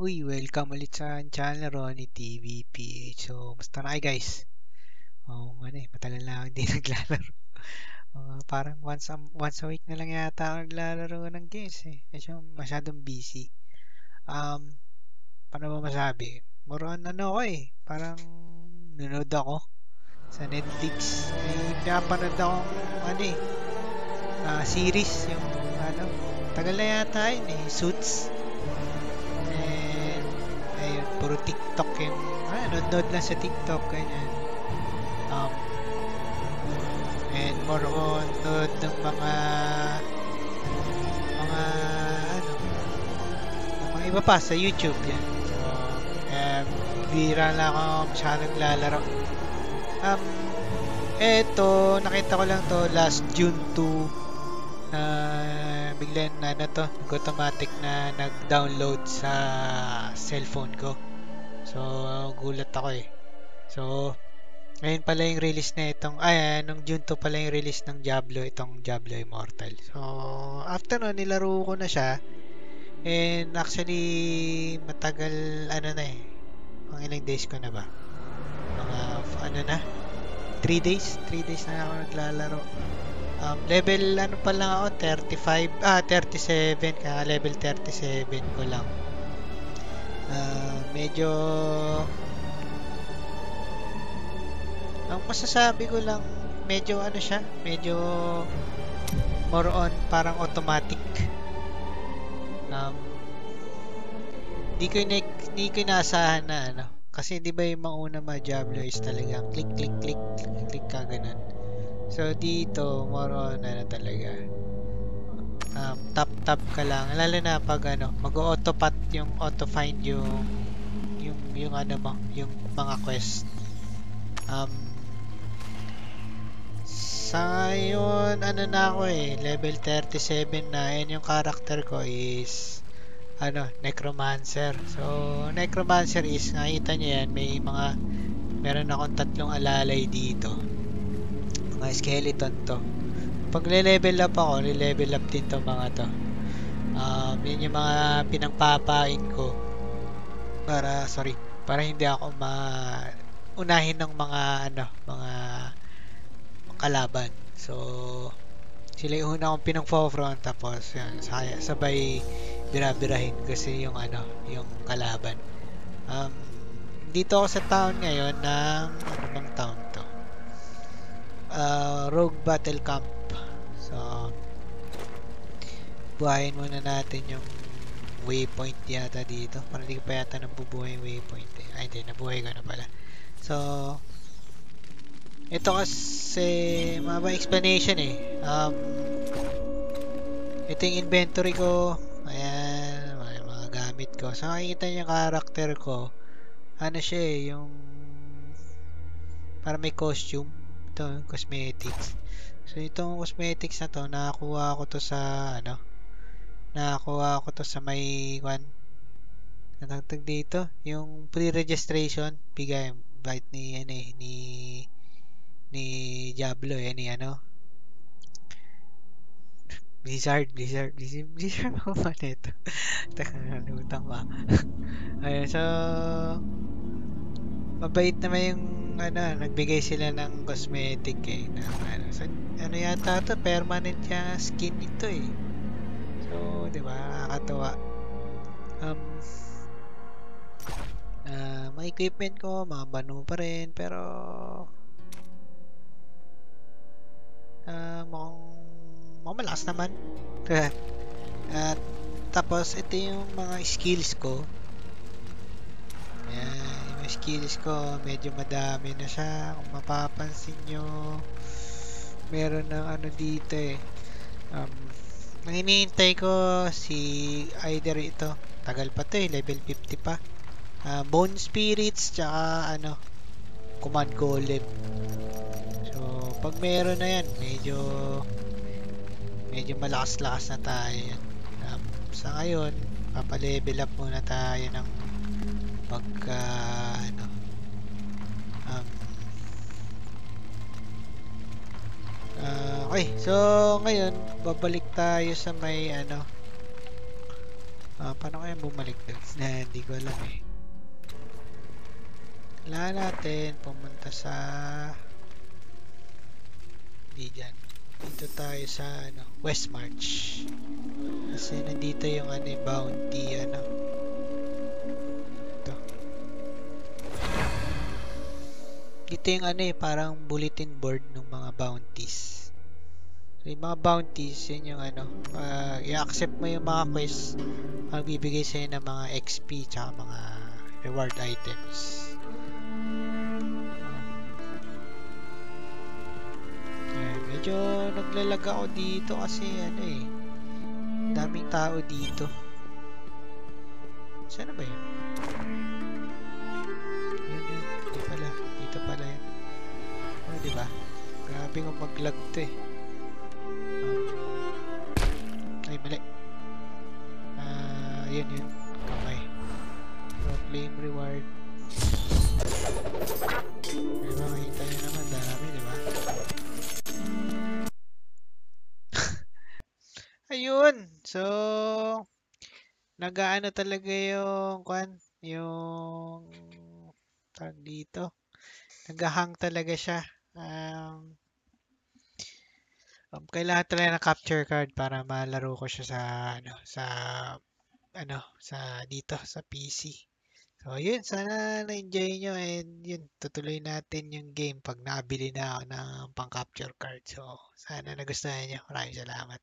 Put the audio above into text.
Uy, welcome ulit sa channel Ronnie TV PH. So, musta na kayo guys? Oh, ano eh, matagal na hindi naglalaro. Uh, parang once a, once a week na lang yata ako naglalaro ng games eh. Kasi masyadong busy. Um, paano ba masabi? More on ano ko eh, parang nanood ako sa Netflix. May pinapanood akong ano eh, uh, series, yung ano, tagal na yata yun eh, Suits puro TikTok yung ah, nod-nod lang sa TikTok ganyan. Um, and more on nod ng mga mga ano mga iba pa sa YouTube yan. So um, bira lang ako masyadong lalaro um eto nakita ko lang to last June 2 na uh, bigla na ano to automatic na nag-download sa cellphone ko So, gulat ako eh. So, ngayon pala yung release na itong, ay, nung June 2 pala yung release ng Diablo, itong Diablo Immortal. So, after nun, nilaro ko na siya. And actually, matagal, ano na eh, mga ilang days ko na ba? Mga, ano na? 3 days? 3 days na ako naglalaro. Um, level, ano pa lang ako, 35, ah, 37, kaya level 37 ko lang uh, medyo ang masasabi ko lang medyo ano siya medyo more on parang automatic. Um di ko na di ko inaasahan na ano kasi di ba yung mga una mga Diablo is talaga click click click click, click ka ganun. So dito more on ano talaga. Um, tap tap ka lang lalo na pag ano mag-auto pat yung auto find yung yung yung ano mo yung mga quest. Um sa ngayon ano na ako eh level 37 na yan yung character ko is ano necromancer. So necromancer is nakita nyo yan may mga meron akong tatlong alalay dito. Mga skeleton to. Pag le-level up ako, le-level up din to mga to. Um, yun yung mga pinangpapain ko para, sorry, para hindi ako ma unahin ng mga ano, mga kalaban. So, sila yung una akong pinang-front tapos yun, sabay birabirahin kasi yung ano, yung kalaban. Um, dito ako sa town ngayon ng ano bang town to? Uh, Rogue Battle Camp So, buhayin muna natin yung waypoint yata dito. Parang hindi ko pa yata nabubuhay yung waypoint eh. Ay, hindi. Nabuhay ko na pala. So, ito kasi maba explanation eh. Um, ito yung inventory ko. Ayan, mga, mga gamit ko. So, makikita niyo yung character ko. Ano siya eh, yung para may costume. Ito, cosmetics. So itong cosmetics na to, nakakuha ko to sa ano? Nakakuha ko to sa may one natagtag dito, yung pre-registration bigay bite ni ano eh, ni ni Diablo eh, ni ano Blizzard, Blizzard, Blizzard, Blizzard ako pa nito. Teka, nalutang ba? Ayun, so, mabait naman yung ano, nagbigay sila ng cosmetic eh. Na, ano, so, ano yata to, permanent yung skin ito eh. Di ba, nakakatawa. Um, uh, mga equipment ko, mga bano pa rin, pero uh, mukhang, mukhang malakas naman. At tapos, ito yung mga skills ko. Ayan skills ko medyo madami na siya kung mapapansin nyo meron ng ano dito eh um, ang hinihintay ko si either ito. Tagal pa to eh level 50 pa. Uh, bone spirits tsaka ano command golem. So pag meron na yan medyo medyo malakas lakas na tayo yan. Um, sa ngayon papalevel up muna tayo ng pagka ano okay so ngayon babalik tayo sa may ano Ah, paano kaya bumalik doon? Na, hindi ko alam eh. Kailangan natin pumunta sa... Hindi dyan. Dito tayo sa ano, West March. Kasi nandito yung ano, bounty, ano. Ito. Dito yung ano eh, parang bulletin board ng mga bounties. So, yung mga bounties, yun yung ano, uh, i-accept mo yung mga quest, magbibigay sa'yo ng mga XP tsaka mga reward items. Eh, medyo naglalag ako dito kasi ano eh, daming tao dito. Sana ba yun? Yun yun, di pala, dito pala yun. Oh, di ba? Grabe kung mag-lag to eh. Mali. Ah, yun yun, kamay. Proclaim reward. Diba, makita nyo naman, dami, di ba? Ayun. So, nagaano talaga yung kwan, yung tawag dito. Nagahang talaga siya. Um, um, kailangan talaga ng capture card para malaro ko siya sa ano, sa ano, sa dito sa PC. So, yun, sana na-enjoy nyo and yun, tutuloy natin yung game pag nabili na ako ng pang-capture card. So, sana nagustuhan nyo. Maraming salamat.